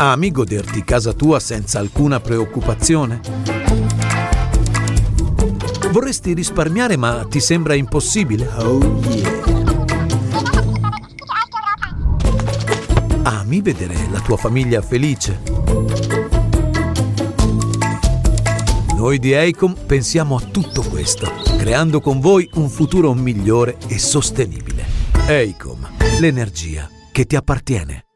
Ami goderti casa tua senza alcuna preoccupazione? Vorresti risparmiare ma ti sembra impossibile? Oh yeah. Ami vedere la tua famiglia felice? Noi di Eicom pensiamo a tutto questo, creando con voi un futuro migliore e sostenibile. Eicom, l'energia che ti appartiene.